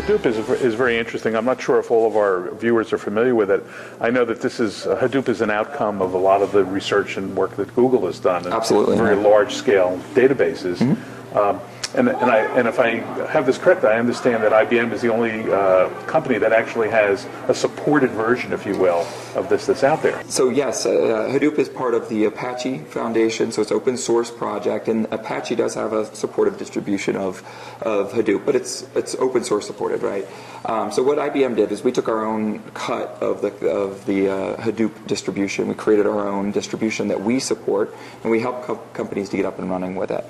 Hadoop is, is very interesting. I'm not sure if all of our viewers are familiar with it. I know that this is uh, Hadoop is an outcome of a lot of the research and work that Google has done. in Absolutely, Very large scale databases. Mm-hmm. Um, and, and, I, and if I have this correct, I understand that IBM is the only uh, company that actually has a supported version, if you will, of this that's out there. So yes, uh, Hadoop is part of the Apache Foundation, so it's open source project, and Apache does have a supportive distribution of, of Hadoop, but it's it's open source supported, right? Um, so what IBM did is we took our own cut of the of the uh, Hadoop distribution. We created our own distribution that we support, and we help co- companies to get up and running with it.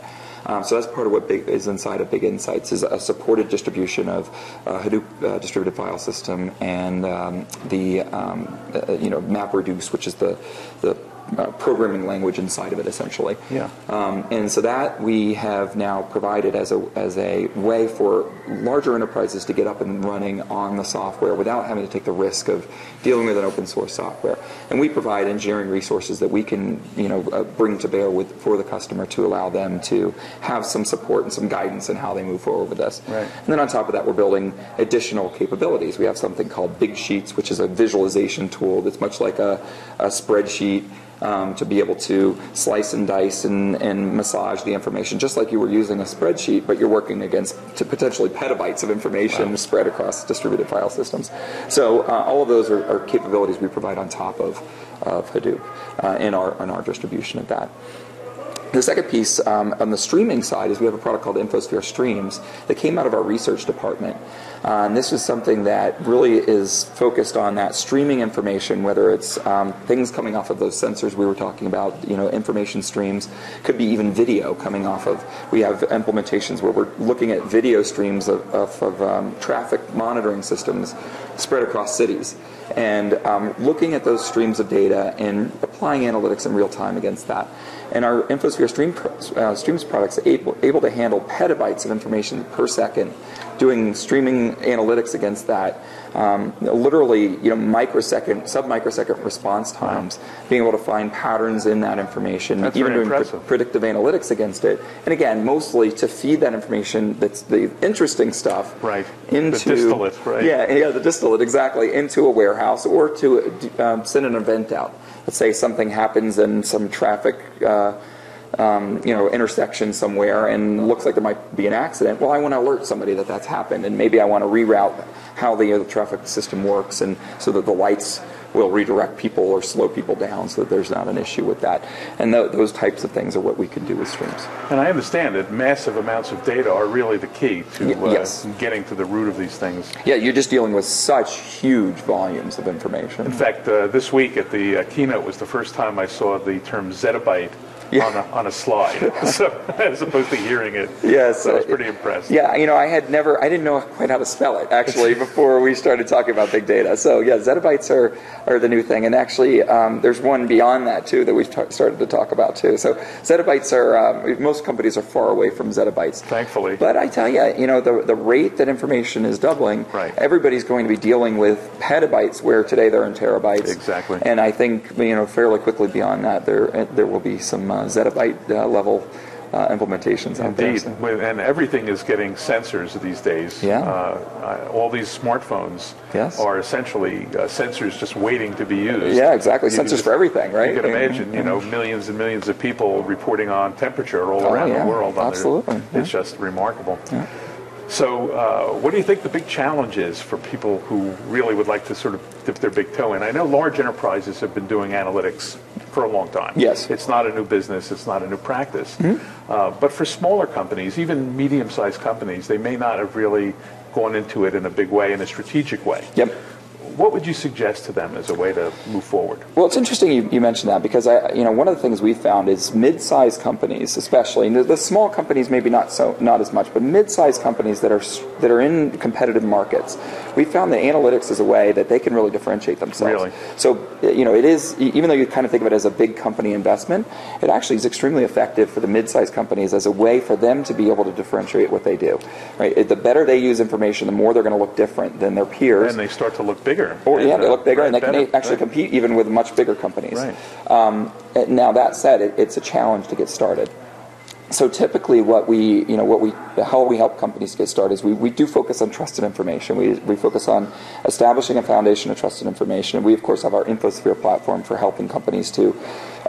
Um, so that's part of what big, is inside of Big Insights is a supported distribution of uh, Hadoop uh, distributed file system and um, the um, uh, you know MapReduce, which is the the uh, programming language inside of it essentially. Yeah. Um, and so that we have now provided as a as a way for larger enterprises to get up and running on the software without having to take the risk of dealing with an open source software. And we provide engineering resources that we can you know uh, bring to bear with for the customer to allow them to have some support and some guidance in how they move forward with this. Right. And then on top of that, we're building additional capabilities. We have something called Big Sheets, which is a visualization tool that's much like a, a spreadsheet. Um, to be able to slice and dice and, and massage the information, just like you were using a spreadsheet, but you're working against to potentially petabytes of information spread across distributed file systems. So uh, all of those are, are capabilities we provide on top of, of Hadoop uh, in our in our distribution of that. The second piece um, on the streaming side is we have a product called InfoSphere Streams that came out of our research department. Uh, and this is something that really is focused on that streaming information, whether it's um, things coming off of those sensors we were talking about, you know, information streams, could be even video coming off of. We have implementations where we're looking at video streams of, of, of um, traffic monitoring systems spread across cities and um, looking at those streams of data and applying analytics in real time against that. And our InfoSphere stream, uh, Streams products able, able to handle petabytes of information per second, doing streaming analytics against that. Um, literally, you know, microsecond, sub-microsecond response times, being able to find patterns in that information, That's even doing pre- predictive analytics against it. And again, mostly to feed that information that's the interesting stuff Right. The into distillate, right. Yeah, yeah, the distillate exactly into a warehouse or to um, send an event out. Let's say something happens and some traffic. Uh, um, you know, intersection somewhere and looks like there might be an accident. Well, I want to alert somebody that that's happened, and maybe I want to reroute how the uh, traffic system works, and so that the lights will redirect people or slow people down, so that there's not an issue with that. And th- those types of things are what we can do with streams. And I understand that massive amounts of data are really the key to Y- uh, getting to the root of these things. Yeah, you're just dealing with such huge volumes of information. In fact, uh, this week at the uh, keynote was the first time I saw the term zettabyte Yeah. on, a, on a slide, so, as opposed to hearing it. Yes, so I was pretty impressed. Yeah, you know, I had never, I didn't know quite how to spell it actually before we started talking about big data. So yeah, zettabytes are, are the new thing, and actually, um, there's one beyond that too that we've ta- started to talk about too. So zettabytes are, um, most companies are far away from zettabytes. Thankfully. But I tell you, you know, the the rate that information is doubling, Right. everybody's going to be dealing with petabytes where today they're in terabytes. Exactly. And I think you know, fairly quickly beyond that, there there will be some uh, zettabyte uh, level. Uh, implementations out there. Indeed, so. And everything is getting sensors these days. Yeah. Uh, uh, all these smartphones Yes. are essentially uh, sensors just waiting to be used. Yeah, exactly. You Sensors just- for everything, right? You can Yeah. imagine, you know, millions and millions of people reporting on temperature all Oh, around yeah. the world. on their- Absolutely. It's just remarkable. So, uh, what do you think the big challenge is for people who really would like to sort of dip their big toe in? I know large enterprises have been doing analytics for a long time. Yes. It's not a new business, it's not a new practice. Mm-hmm. Uh, but for smaller companies, even medium sized companies, they may not have really gone into it in a big way, in a strategic way. Yep. What would you suggest to them as a way to move forward? Well, it's interesting you, you mentioned that because I, you know, one of the things we found is mid-sized companies, especially and the, the small companies, maybe not so, not as much, but mid-sized companies that are that are in competitive markets, we found that analytics is a way that they can really differentiate themselves. Really? So, you know, it is even though you kind of think of it as a big company investment, it actually is extremely effective for the mid-sized companies as a way for them to be able to differentiate what they do. Right? The better they use information, the more they're going to look different than their peers. And they start to look bigger. Or yeah, they look bigger, and they can better, actually right. compete even with much bigger companies. Right. Um, now that said, it, it's a challenge to get started. So typically what we you know what we how we help companies get started is we, we do focus on trusted information we, we focus on establishing a foundation of trusted information and we of course have our infosphere platform for helping companies to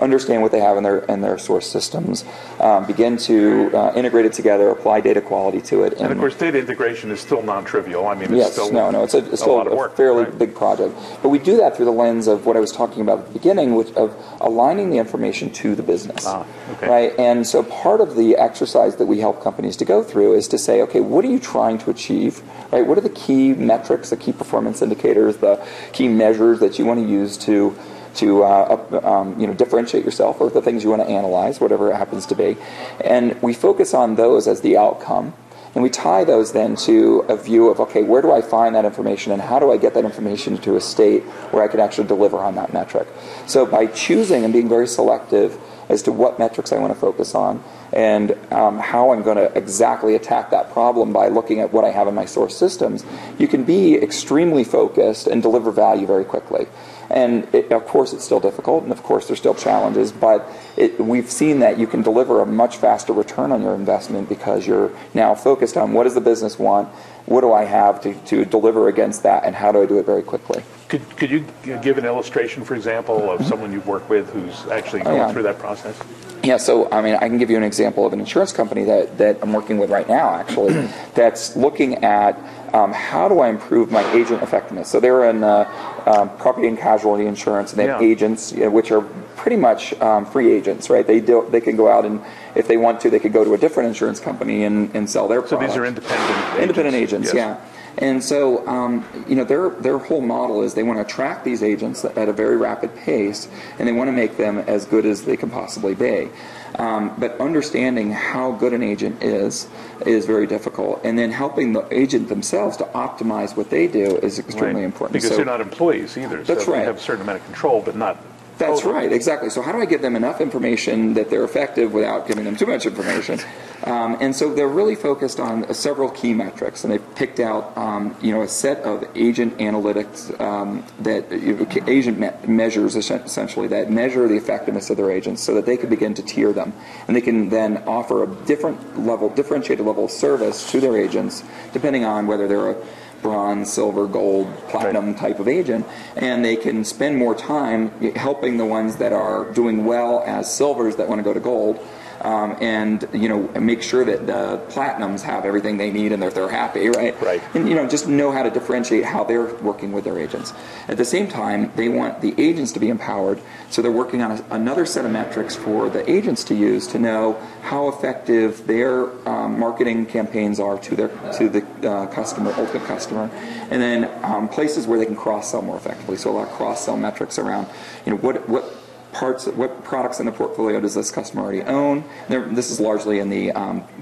understand what they have in their in their source systems, um, begin to uh, integrate it together, apply data quality to it. And, and, of course, data integration is still non-trivial. I mean, it's yes, still no, no, it's, a, it's still a, a work, fairly right? big project. But we do that through the lens of what I was talking about at the beginning, which of aligning the information to the business, ah, okay. right? And so part of the exercise that we help companies to go through is to say, okay, what are you trying to achieve, right? What are the key metrics, the key performance indicators, the key measures that you want to use to to uh, um, you know differentiate yourself or the things you want to analyze, whatever it happens to be. And we focus on those as the outcome. And we tie those then to a view of, okay, where do I find that information and how do I get that information to a state where I can actually deliver on that metric? So by choosing and being very selective as to what metrics I want to focus on and um, how I'm going to exactly attack that problem by looking at what I have in my source systems, you can be extremely focused and deliver value very quickly. And it, of course, it's still difficult, and of course, there's still challenges, but it, we've seen that you can deliver a much faster return on your investment because you're now focused on what does the business want, what do I have to, to deliver against that, and how do I do it very quickly. Could, could you give an illustration, for example, of someone you've worked with who's actually going oh, yeah. through that process? Yeah, so I mean, I can give you an example of an insurance company that, that I'm working with right now, actually, that's looking at um, how do I improve my agent effectiveness? So they're in uh, um, property and casualty insurance, and they have agents, you know, which are pretty much um, free agents, right? They do, they can go out and if they want to, they could go to a different insurance company and, and sell their. So product. these are independent. Agents. Independent agents, yes. yeah. And so, um, you know, their their whole model is they want to attract these agents at a very rapid pace, and they want to make them as good as they can possibly be. Um, but understanding how good an agent is is very difficult, and then helping the agent themselves to optimize what they do is extremely right. important. Because so, they're not employees either. That's so right. They have a certain amount of control, but not that's right, exactly. So how do I give them enough information that they're effective without giving them too much information? Um, and so they're really focused on several key metrics, and they've picked out um, you know a set of agent analytics um, that you know, agent me- measures essentially that measure the effectiveness of their agents, so that they can begin to tier them, and they can then offer a different level, differentiated level of service to their agents, depending on whether they're a bronze, silver, gold, platinum right. type of agent, and they can spend more time helping the ones that are doing well as silvers that want to go to gold um, and you know make sure that the platinums have everything they need and that they're happy, right? Right. And you know just know how to differentiate how they're working with their agents. At the same time, they want the agents to be empowered, so they're working on a, another set of metrics for the agents to use to know how effective their um, marketing campaigns are to their to the uh, customer, ultimate customer, and then um, places where they can cross sell more effectively. So a lot of cross sell metrics around you know what what parts, what products in the portfolio does this customer already own? this is largely in the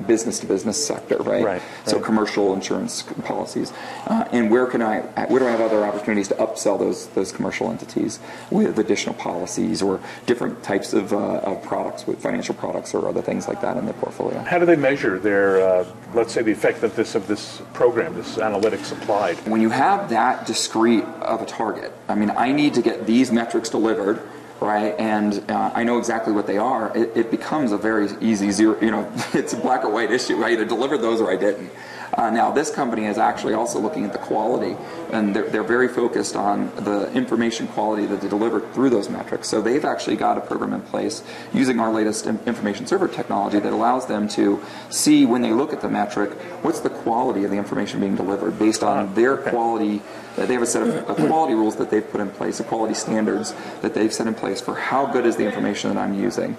business to business sector, right? Right. So right. commercial insurance policies, uh, and where can I, where do I have other opportunities to upsell those those commercial entities with additional policies or different types of, uh, of products, with financial products or other things like that in their portfolio? How do they measure their, uh, let's say, the effectiveness of this program, this analytics applied? When you have that discrete of a target, I mean, I need to get these metrics delivered right? And uh, I know exactly what they are. It, it, becomes a very easy zero. You know, it's a black or white issue. I either delivered those or I didn't. Uh, now, this company is actually also looking at the quality, and they're, they're very focused on the information quality that they deliver through those metrics. So they've actually got a program in place using our latest information server technology that allows them to see when they look at the metric, what's the quality of the information being delivered based on their quality. They have a set of quality rules that they've put in place, the quality standards that they've set in place for how good is the information that I'm using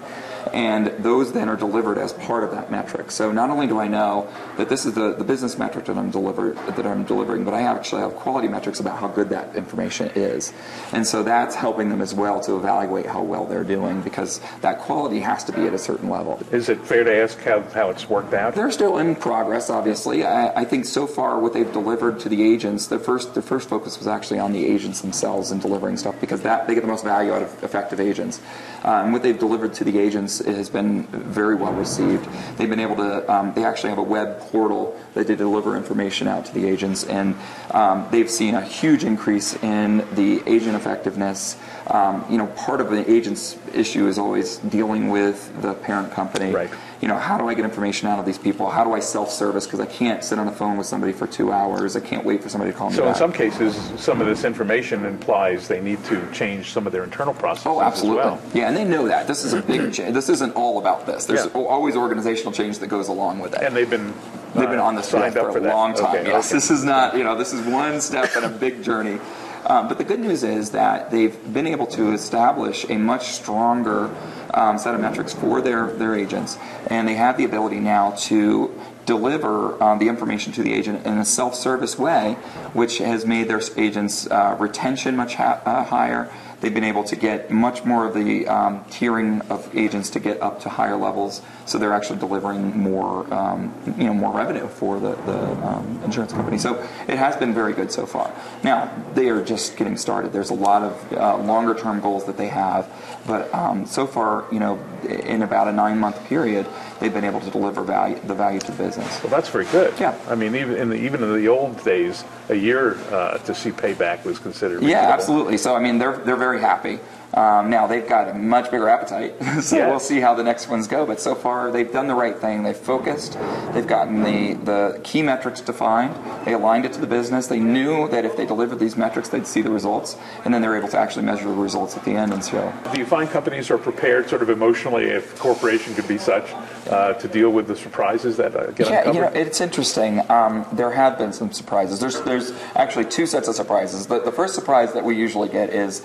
and those then are delivered as part of that metric. So not only do I know that this is the, the business metric that I'm deliver, that I'm delivering, but I actually have quality metrics about how good that information is, and so that's helping them as well to evaluate how well they're doing because that quality has to be at a certain level. Is it fair to ask how, how it's worked out? They're still in progress, obviously. I, I think so far what they've delivered to the agents, the first the first focus was actually on the agents themselves and delivering stuff because that they get the most value out of effective agents. Uh, and what they've delivered to the agents has been very well received. They've been able to, um, they actually have a web portal that they deliver information out to the agents, and um, they've seen a huge increase in the agent effectiveness. Um, you know, part of the agent's issue is always dealing with the parent company. Right you know, how do I get information out of these people? How do I self-service? Because I can't sit on the phone with somebody for two hours. I can't wait for somebody to call me So in some cases, some of this information implies they need to change some of their internal processes Oh, absolutely. well. Yeah, and they know that. This is a big change. This isn't all about this. There's Yeah. always organizational change that goes along with it. And they've been They've been uh, on this path up for a that. long time. Okay, yes, okay. this is not, you know, this is one step in a big journey. Um, but the good news is that they've been able to establish a much stronger um, set of metrics for their, their agents, and they have the ability now to deliver um, the information to the agent in a self-service way, which has made their agents' uh, retention much ha- uh, higher. They've been able to get much more of the um, tiering of agents to get up to higher levels, so they're actually delivering more, um, you know, more revenue for the, the um, insurance company. So it has been very good so far. Now they are just getting started. There's a lot of uh, longer-term goals that they have, but um, so far, you know, in about a nine-month period, they've been able to deliver value, the value to the business. Well, that's very good. Yeah. I mean, even in the, even in the old days, a year uh, to see payback was considered. Yeah, reasonable. absolutely. So I mean, they're they're very happy. Um, now they've got a much bigger appetite, so Yeah. we'll see how the next ones go. But so far, they've done the right thing. They've focused. They've gotten the the key metrics defined. They aligned it to the business. They knew that if they delivered these metrics, they'd see the results, and then they're able to actually measure the results at the end and show. Do you find companies are prepared, sort of emotionally, if corporation could be such, uh, to deal with the surprises that uh, get Yeah, you know, it's interesting. Um, there have been some surprises. There's there's actually two sets of surprises. The, the first surprise that we usually get is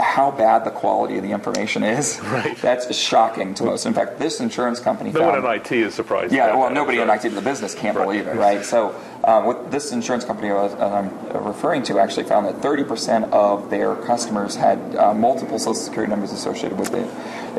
how bad the quality of the information is. Right. That's shocking to most. In fact, this insurance company no found. one in IT is surprised. yeah, well, nobody in. IT in the business can't believe it, right? So, uh, what this insurance company I was, uh, I'm referring to actually found that 30% of their customers had uh, multiple Social Security numbers associated with it,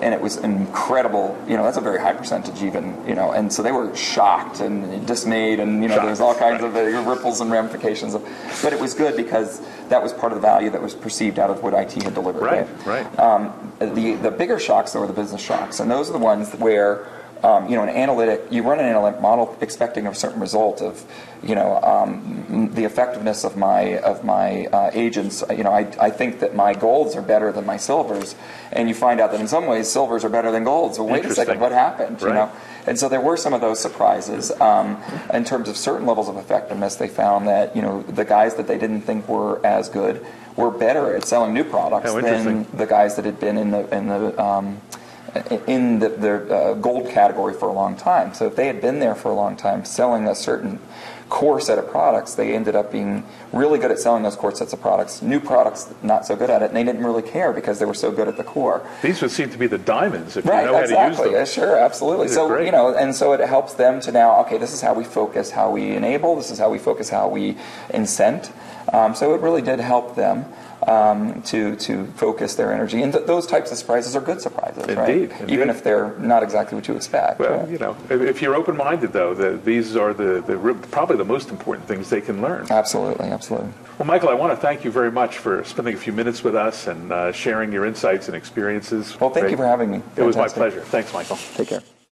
and it was incredible. You know, that's a very high percentage, even. You know, and so they were shocked and dismayed, and you know, Shocked, there's all kinds right. of uh, ripples and ramifications. Of, but it was good because that was part of the value that was perceived out of what IT had delivered. Right, right. Um, the the bigger shocks though are the business shocks, and those are the ones where um, you know an analytic you run an analytic model expecting a certain result of you know um, the effectiveness of my of my uh, agents. You know, I, I think that my golds are better than my silvers, and you find out that in some ways silvers are better than golds. Well, wait a second, what happened? You know. And so there were some of those surprises. Um, in terms of certain levels of effectiveness, they found that you know the guys that they didn't think were as good were better at selling new products Oh, than the guys that had been in the in the um, in the, the uh, gold category for a long time. So if they had been there for a long time, selling a certain core set of products, they ended up being really good at selling those core sets of products. New products, not so good at it, and they didn't really care because they were so good at the core. These would seem to be the diamonds if Right, you know how to use them. Yeah, them. sure, absolutely. These So you know, and so it helps them to now. Okay, this is how we focus, how we enable. This is how we focus, how we incent. Um, so it really did help them um, to to focus their energy, and th- those types of surprises are good surprises, right? Indeed, Even if they're not exactly what you expect. Well, right? you know, if, if you're open-minded, though, the, these are the, the probably the most important things they can learn. Absolutely, absolutely. Well, Michael, I want to thank you very much for spending a few minutes with us and uh, sharing your insights and experiences. Well, thank Great. you for having me. It was my pleasure. Thanks, Michael. Take care.